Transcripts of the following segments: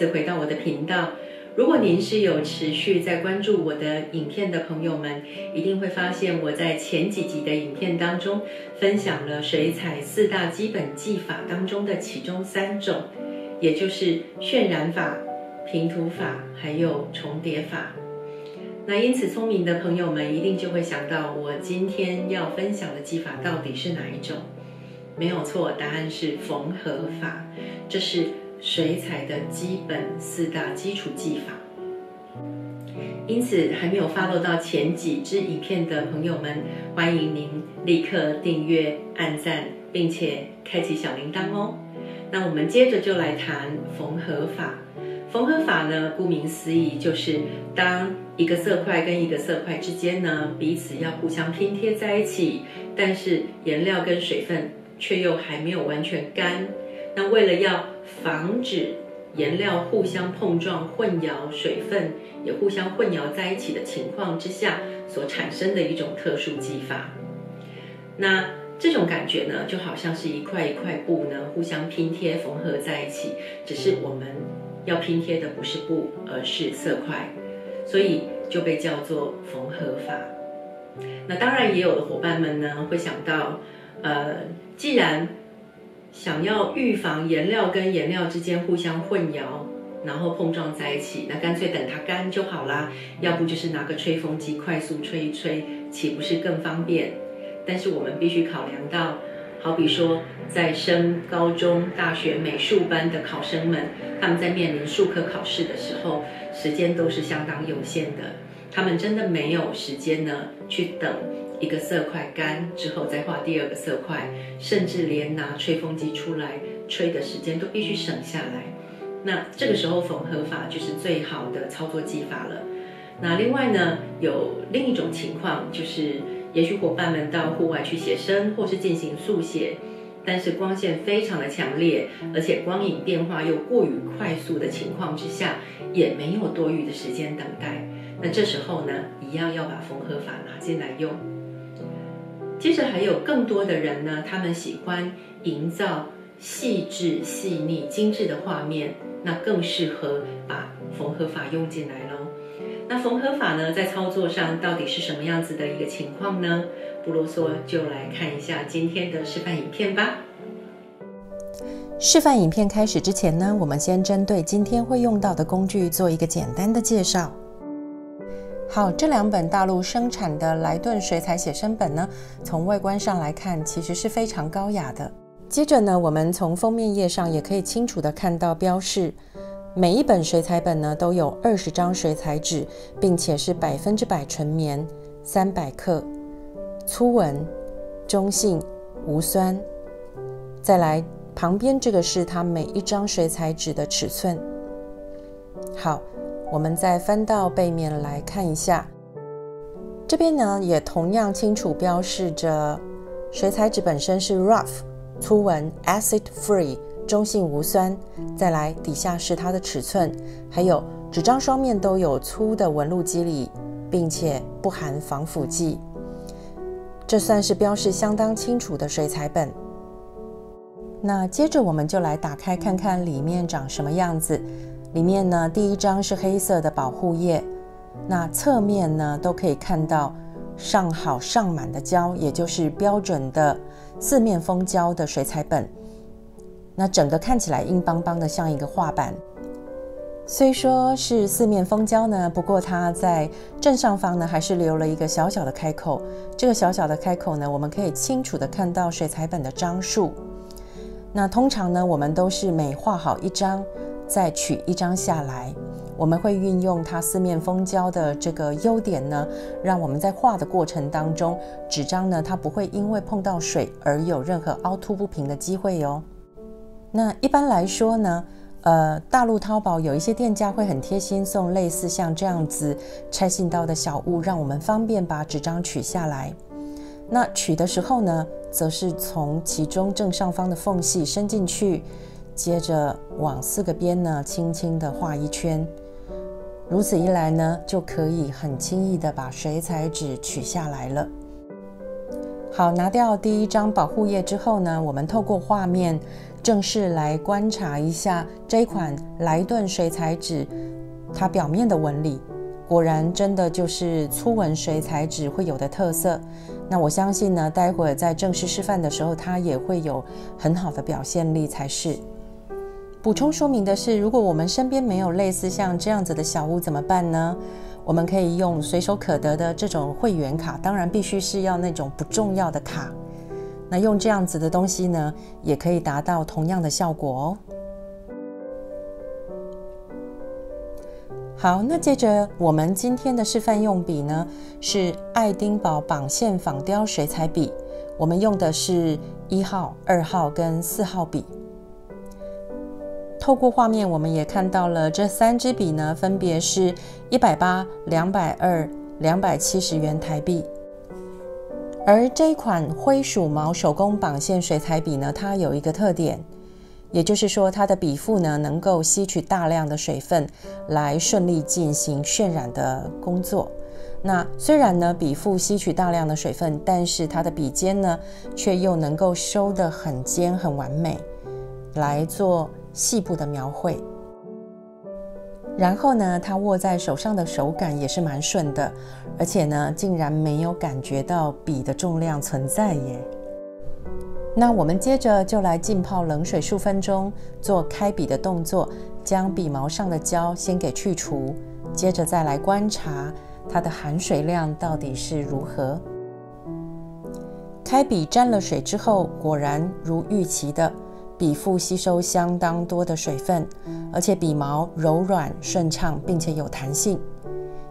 次回到我的频道。如果您是有持续在关注我的影片的朋友们，一定会发现我在前几集的影片当中分享了水彩四大基本技法当中的其中三种，也就是渲染法、平涂法还有重叠法。那因此，聪明的朋友们一定就会想到，我今天要分享的技法到底是哪一种？没有错，答案是缝合法。这是。水彩的基本四大基础技法，因此还没有 follow 到前几支影片的朋友们，欢迎您立刻订阅、按赞，并且开启小铃铛哦。那我们接着就来谈缝合法。缝合法呢，顾名思义，就是当一个色块跟一个色块之间呢，彼此要互相拼贴在一起，但是颜料跟水分却又还没有完全干。那为了要防止颜料互相碰撞、混淆，水分也互相混淆在一起的情况之下所产生的一种特殊技法。那这种感觉呢，就好像是一块一块布呢互相拼贴缝合在一起，只是我们要拼贴的不是布，而是色块，所以就被叫做缝合法。那当然，也有的伙伴们呢会想到，呃，既然想要预防颜料跟颜料之间互相混淆，然后碰撞在一起，那干脆等它干就好啦。要不就是拿个吹风机快速吹一吹，岂不是更方便？但是我们必须考量到，好比说在升高中、大学美术班的考生们，他们在面临术科考试的时候，时间都是相当有限的，他们真的没有时间呢去等。一个色块干之后再画第二个色块，甚至连拿吹风机出来吹的时间都必须省下来。那这个时候缝合法就是最好的操作技法了。那另外呢，有另一种情况，就是也许伙伴们到户外去写生或是进行速写，但是光线非常的强烈，而且光影变化又过于快速的情况之下，也没有多余的时间等待。那这时候呢，一样要把缝合法拿进来用。接着还有更多的人呢，他们喜欢营造细致、细腻、精致的画面，那更适合把缝合法用进来喽。那缝合法呢，在操作上到底是什么样子的一个情况呢？不啰嗦，就来看一下今天的示范影片吧。示范影片开始之前呢，我们先针对今天会用到的工具做一个简单的介绍。好，这两本大陆生产的莱顿水彩写生本呢，从外观上来看，其实是非常高雅的。接着呢，我们从封面页上也可以清楚的看到标示，每一本水彩本呢都有二十张水彩纸，并且是百分之百纯棉，三百克，粗纹，中性，无酸。再来，旁边这个是它每一张水彩纸的尺寸。好。我们再翻到背面来看一下，这边呢也同样清楚标示着水彩纸本身是 rough 粗纹，acid free 中性无酸。再来底下是它的尺寸，还有纸张双面都有粗的纹路肌理，并且不含防腐剂。这算是标示相当清楚的水彩本。那接着我们就来打开看看里面长什么样子。里面呢，第一张是黑色的保护页，那侧面呢都可以看到上好上满的胶，也就是标准的四面封胶的水彩本。那整个看起来硬邦邦的，像一个画板。虽说是四面封胶呢，不过它在正上方呢还是留了一个小小的开口。这个小小的开口呢，我们可以清楚的看到水彩本的张数。那通常呢，我们都是每画好一张。再取一张下来，我们会运用它四面封胶的这个优点呢，让我们在画的过程当中，纸张呢它不会因为碰到水而有任何凹凸不平的机会哟。那一般来说呢，呃，大陆淘宝有一些店家会很贴心送类似像这样子拆信刀的小物，让我们方便把纸张取下来。那取的时候呢，则是从其中正上方的缝隙伸进去。接着往四个边呢，轻轻的画一圈，如此一来呢，就可以很轻易的把水彩纸取下来了。好，拿掉第一张保护页之后呢，我们透过画面正式来观察一下这一款莱顿水彩纸，它表面的纹理，果然真的就是粗纹水彩纸会有的特色。那我相信呢，待会儿在正式示范的时候，它也会有很好的表现力才是。补充说明的是，如果我们身边没有类似像这样子的小物怎么办呢？我们可以用随手可得的这种会员卡，当然必须是要那种不重要的卡。那用这样子的东西呢，也可以达到同样的效果哦。好，那接着我们今天的示范用笔呢，是爱丁堡绑线仿雕水彩笔，我们用的是一号、二号跟四号笔。透过画面，我们也看到了这三支笔呢，分别是一百八、两百二、两百七十元台币。而这一款灰鼠毛手工绑线水彩笔呢，它有一个特点，也就是说它的笔腹呢能够吸取大量的水分，来顺利进行渲染的工作。那虽然呢笔腹吸取大量的水分，但是它的笔尖呢却又能够收得很尖很完美，来做。细部的描绘，然后呢，它握在手上的手感也是蛮顺的，而且呢，竟然没有感觉到笔的重量存在耶。那我们接着就来浸泡冷水数分钟，做开笔的动作，将笔毛上的胶先给去除，接着再来观察它的含水量到底是如何。开笔沾了水之后，果然如预期的。笔腹吸收相当多的水分，而且笔毛柔软顺畅，并且有弹性。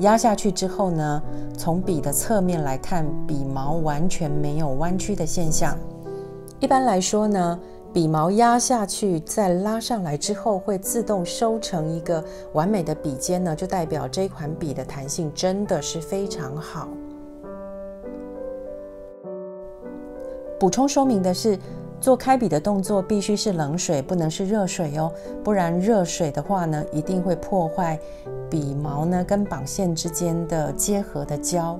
压下去之后呢，从笔的侧面来看，笔毛完全没有弯曲的现象。一般来说呢，笔毛压下去再拉上来之后，会自动收成一个完美的笔尖呢，就代表这款笔的弹性真的是非常好。补充说明的是。做开笔的动作必须是冷水，不能是热水哦，不然热水的话呢，一定会破坏笔毛呢跟绑线之间的结合的胶。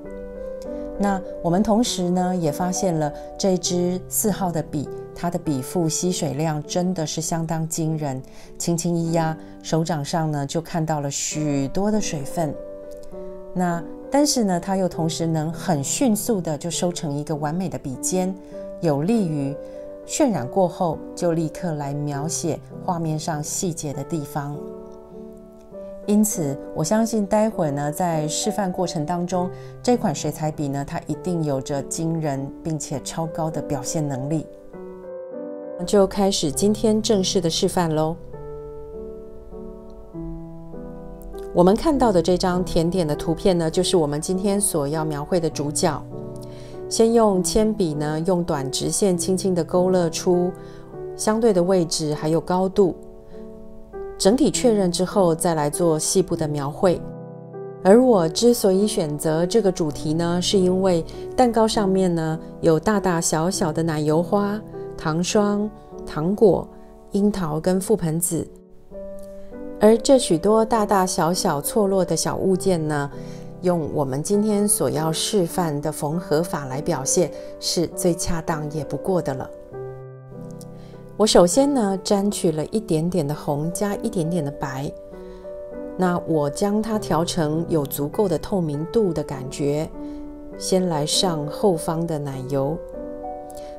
那我们同时呢也发现了这支四号的笔，它的笔腹吸水量真的是相当惊人，轻轻一压，手掌上呢就看到了许多的水分。那但是呢，它又同时能很迅速的就收成一个完美的笔尖，有利于。渲染过后，就立刻来描写画面上细节的地方。因此，我相信待会呢，在示范过程当中，这款水彩笔呢，它一定有着惊人并且超高的表现能力。就开始今天正式的示范喽。我们看到的这张甜点的图片呢，就是我们今天所要描绘的主角。先用铅笔呢，用短直线轻轻地勾勒出相对的位置还有高度，整体确认之后，再来做细部的描绘。而我之所以选择这个主题呢，是因为蛋糕上面呢有大大小小的奶油花、糖霜、糖果、樱桃跟覆盆子，而这许多大大小小错落的小物件呢。用我们今天所要示范的缝合法来表现，是最恰当也不过的了。我首先呢，沾取了一点点的红，加一点点的白。那我将它调成有足够的透明度的感觉。先来上后方的奶油。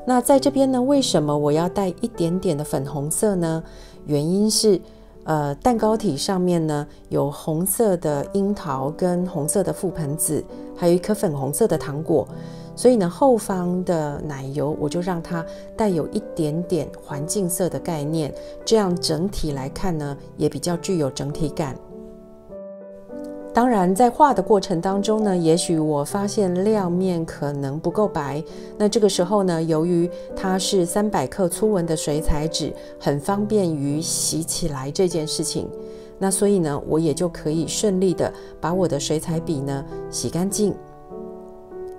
那在这边呢，为什么我要带一点点的粉红色呢？原因是。呃，蛋糕体上面呢有红色的樱桃跟红色的覆盆子，还有一颗粉红色的糖果，所以呢后方的奶油我就让它带有一点点环境色的概念，这样整体来看呢也比较具有整体感。当然，在画的过程当中呢，也许我发现亮面可能不够白。那这个时候呢，由于它是三百克粗纹的水彩纸，很方便于洗起来这件事情。那所以呢，我也就可以顺利的把我的水彩笔呢洗干净。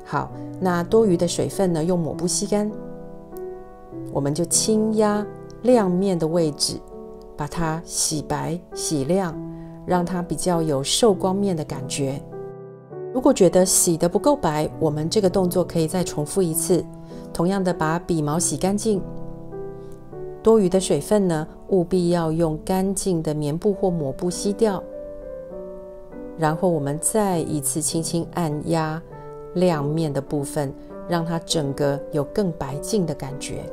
好，那多余的水分呢，用抹布吸干。我们就轻压亮面的位置，把它洗白、洗亮。让它比较有受光面的感觉。如果觉得洗的不够白，我们这个动作可以再重复一次。同样的，把笔毛洗干净，多余的水分呢，务必要用干净的棉布或抹布吸掉。然后我们再一次轻轻按压亮面的部分，让它整个有更白净的感觉。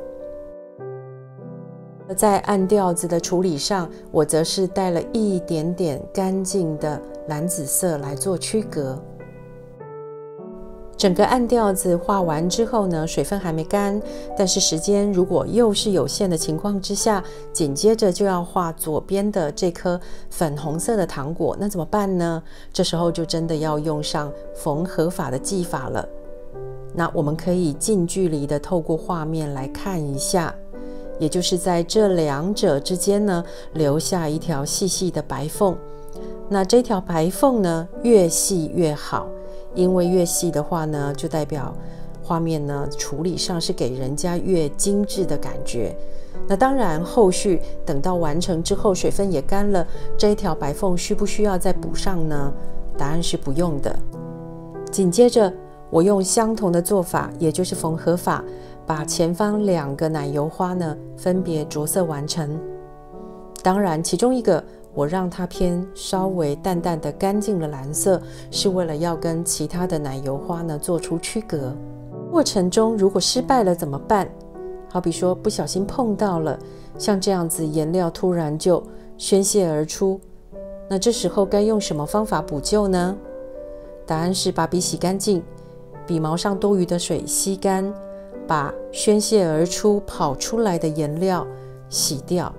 在暗调子的处理上，我则是带了一点点干净的蓝紫色来做区隔。整个暗调子画完之后呢，水分还没干，但是时间如果又是有限的情况之下，紧接着就要画左边的这颗粉红色的糖果，那怎么办呢？这时候就真的要用上缝合法的技法了。那我们可以近距离的透过画面来看一下，也就是在这两者之间呢，留下一条细细的白缝。那这条白缝呢，越细越好。因为越细的话呢，就代表画面呢处理上是给人家越精致的感觉。那当然，后续等到完成之后，水分也干了，这一条白缝需不需要再补上呢？答案是不用的。紧接着，我用相同的做法，也就是缝合法，把前方两个奶油花呢分别着色完成。当然，其中一个。我让它偏稍微淡淡的干净的蓝色，是为了要跟其他的奶油花呢做出区隔。过程中如果失败了怎么办？好比说不小心碰到了，像这样子颜料突然就宣泄而出，那这时候该用什么方法补救呢？答案是把笔洗干净，笔毛上多余的水吸干，把宣泄而出跑出来的颜料洗掉。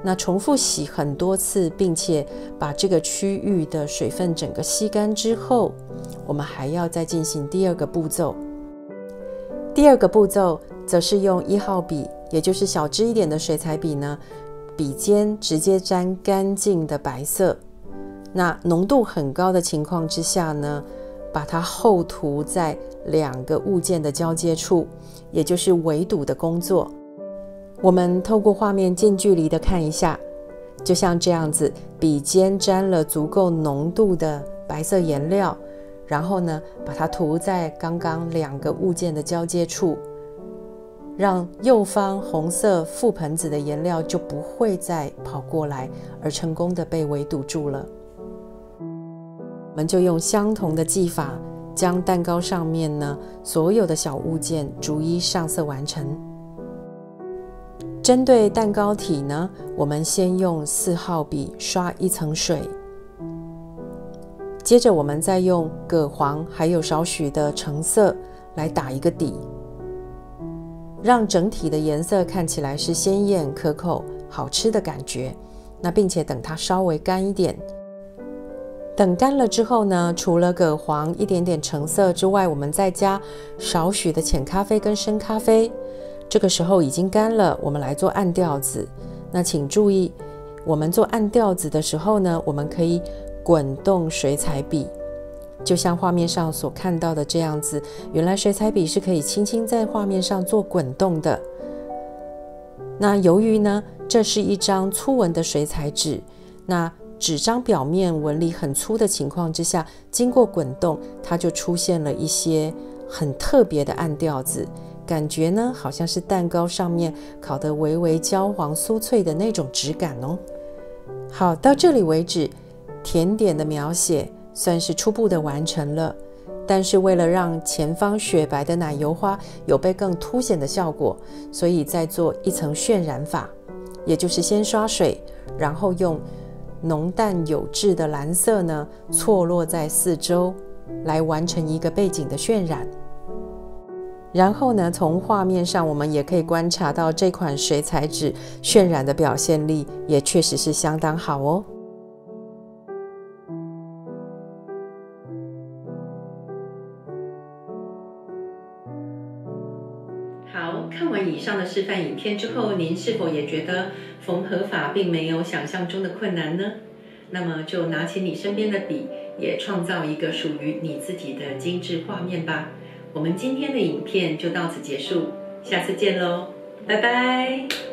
那重复洗很多次，并且把这个区域的水分整个吸干之后，我们还要再进行第二个步骤。第二个步骤则是用一号笔，也就是小支一点的水彩笔呢，笔尖直接沾干净的白色。那浓度很高的情况之下呢，把它厚涂在两个物件的交接处，也就是围堵的工作。我们透过画面近距离的看一下，就像这样子，笔尖沾了足够浓度的白色颜料，然后呢，把它涂在刚刚两个物件的交接处，让右方红色覆盆子的颜料就不会再跑过来，而成功的被围堵住了。我们就用相同的技法，将蛋糕上面呢所有的小物件逐一上色完成。针对蛋糕体呢，我们先用四号笔刷一层水，接着我们再用葛黄还有少许的橙色来打一个底，让整体的颜色看起来是鲜艳可口、好吃的感觉。那并且等它稍微干一点，等干了之后呢，除了葛黄一点点橙色之外，我们再加少许的浅咖啡跟深咖啡。这个时候已经干了，我们来做暗调子。那请注意，我们做暗调子的时候呢，我们可以滚动水彩笔，就像画面上所看到的这样子。原来水彩笔是可以轻轻在画面上做滚动的。那由于呢，这是一张粗纹的水彩纸，那纸张表面纹理很粗的情况之下，经过滚动，它就出现了一些很特别的暗调子。感觉呢，好像是蛋糕上面烤得微微焦黄酥脆的那种质感哦。好，到这里为止，甜点的描写算是初步的完成了。但是为了让前方雪白的奶油花有被更凸显的效果，所以再做一层渲染法，也就是先刷水，然后用浓淡有致的蓝色呢错落在四周，来完成一个背景的渲染。然后呢，从画面上我们也可以观察到这款水彩纸渲染的表现力也确实是相当好哦。示范影片之后，您是否也觉得缝合法并没有想象中的困难呢？那么就拿起你身边的笔，也创造一个属于你自己的精致画面吧。我们今天的影片就到此结束，下次见喽，拜拜。